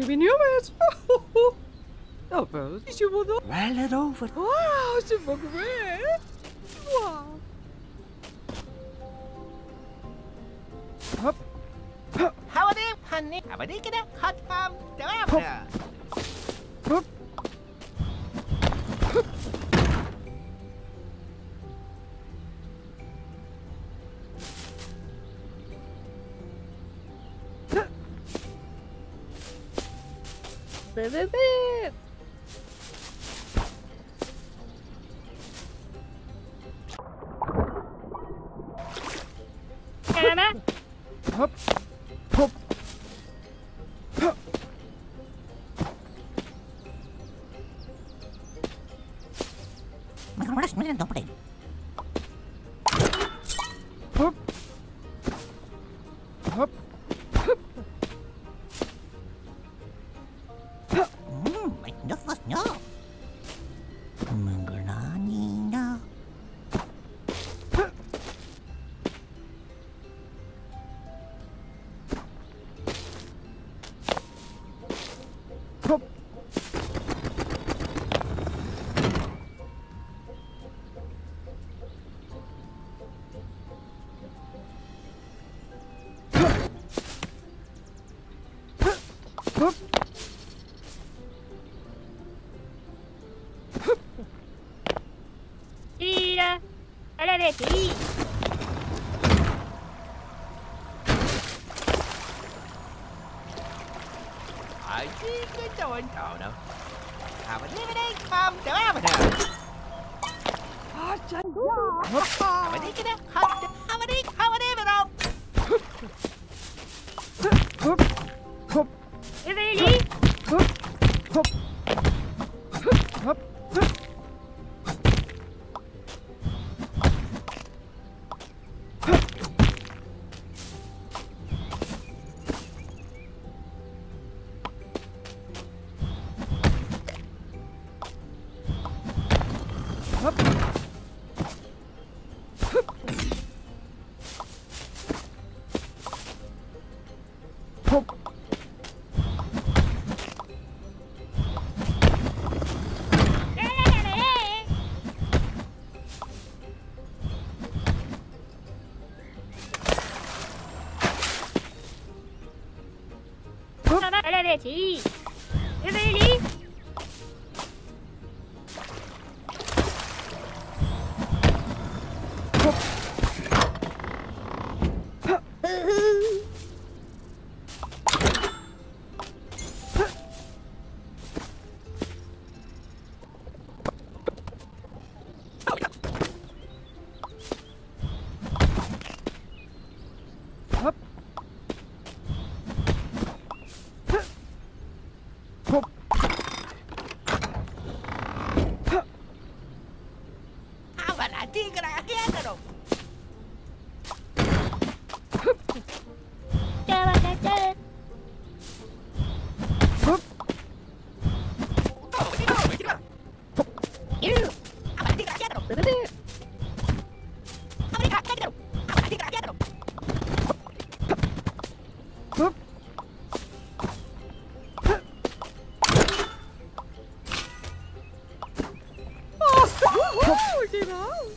Heb je nu met? Oh, wel. Is je wat dan? Well it over. Wow, ze fucking red. Wow. Hop. Howdy, honey. How Howdy, get a hot um, down. Hop. Beep, beep, beep. Hop. Hop. Hop. Mas não é muito bem. 아니냐? 먹는 아니냐? 어? A la derecha. y- I think it's going down. Howdy, um, down. Howdy, get a hot. Howdy, howdy, down. Hop. Hop. Reveille. Hop. Hop. Hop. Hop. A tigre agárralo. Toma, toma, toma. Oh.